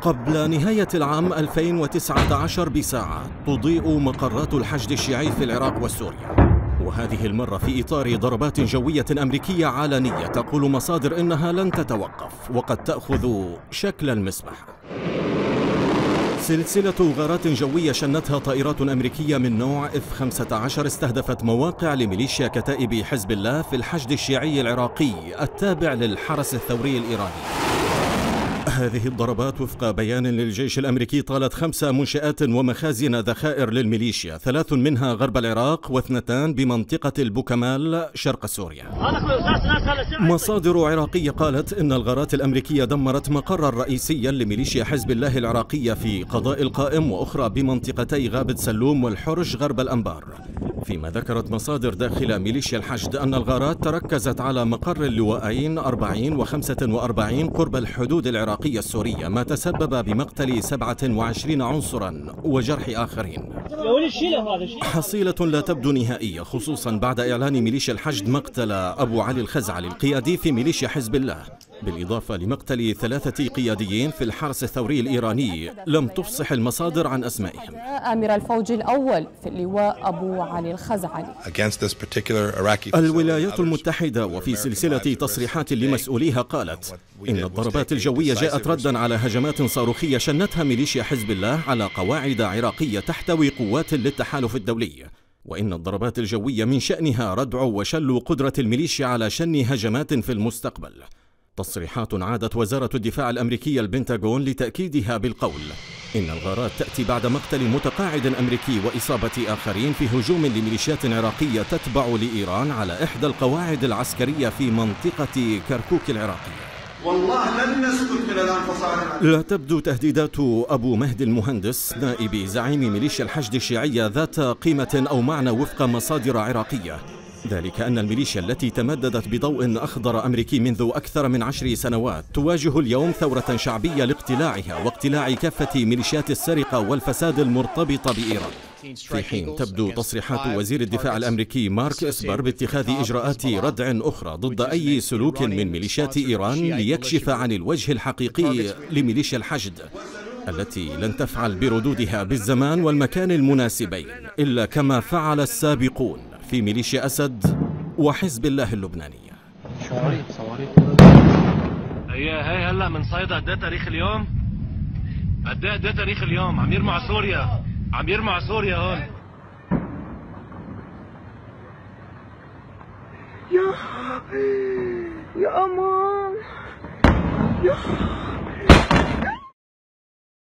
قبل نهاية العام 2019 بساعة تضيء مقرات الحشد الشيعي في العراق وسوريا وهذه المرة في إطار ضربات جوية أمريكية علنية تقول مصادر إنها لن تتوقف وقد تأخذ شكل المسبح. سلسلة غارات جوية شنتها طائرات أمريكية من نوع F-15 استهدفت مواقع لميليشيا كتائب حزب الله في الحشد الشيعي العراقي التابع للحرس الثوري الإيراني. هذه الضربات وفق بيان للجيش الأمريكي طالت خمس منشآت ومخازن ذخائر للميليشيا، ثلاث منها غرب العراق واثنتان بمنطقة البوكمال شرق سوريا. مصادر عراقية قالت إن الغارات الأمريكية دمرت مقرا رئيسيا لميليشيا حزب الله العراقية في قضاء القائم وأخرى بمنطقتي غابة سلوم والحرش غرب الأنبار. فيما ذكرت مصادر داخل ميليشيا الحشد أن الغارات تركزت على مقر اللواءين 40 و 45 قرب الحدود العراقية السورية ما تسبب بمقتل 27 عنصرا وجرح آخرين. حصيلة لا تبدو نهائية خصوصا بعد إعلان ميليشيا الحشد مقتل أبو علي الخزعلي القيادي في ميليشيا حزب الله. بالإضافة لمقتل ثلاثة قياديين في الحرس الثوري الإيراني لم تفصح المصادر عن أسمائهم. أمير الفوج الأول في اللواء أبو علي الخزعلي. الولايات المتحدة وفي سلسلة تصريحات لمسؤوليها قالت إن الضربات الجوية جاءت ردا على هجمات صاروخية شنتها ميليشيا حزب الله على قواعد عراقية تحتوي قوات للتحالف الدولي. وإن الضربات الجوية من شأنها ردع وشل قدرة الميليشيا على شن هجمات في المستقبل. تصريحات عادت وزارة الدفاع الأمريكية البنتاغون لتأكيدها بالقول. إن الغارات تأتي بعد مقتل متقاعد أمريكي وإصابة آخرين في هجوم لميليشيات عراقية تتبع لإيران على إحدى القواعد العسكرية في منطقة كركوك العراقية والله لن نسكت من الان لا تبدو تهديدات أبو مهدي المهندس نائب زعيم ميليشيا الحشد الشيعية ذات قيمة أو معنى وفق مصادر عراقية. ذلك أن الميليشيا التي تمددت بضوء أخضر أمريكي منذ أكثر من عشر سنوات تواجه اليوم ثورة شعبية لاقتلاعها واقتلاع كافة ميليشيات السرقة والفساد المرتبطة بإيران. في حين تبدو تصريحات وزير الدفاع الأمريكي مارك إسبر باتخاذ إجراءات ردع أخرى ضد أي سلوك من ميليشيات إيران ليكشف عن الوجه الحقيقي لميليشيا الحشد التي لن تفعل بردودها بالزمان والمكان المناسبين إلا كما فعل السابقون. في ميليشيا أسد وحزب الله اللبنانية صواريخ صواريخ. هي هي هلا من صيدا قد تاريخ اليوم؟ قد إيه تاريخ اليوم؟ عم يرموا على سوريا. عم يرموا على سوريا هون. يا يا أمان. يا